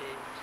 Okay.